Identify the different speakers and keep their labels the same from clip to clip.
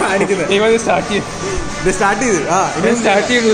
Speaker 1: കാണിക്കുന്നത്.
Speaker 2: സ്റ്റാർട്ട്
Speaker 1: ചെയ്തു സ്റ്റാർട്ട് ചെയ്തു. ആ ഇനി
Speaker 2: സ്റ്റാർട്ട് ചെയ്തു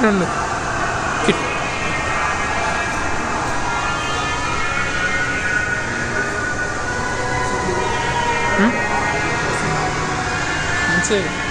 Speaker 2: കിട്ടുന്നുണ്ട്? മനസ്സിലായി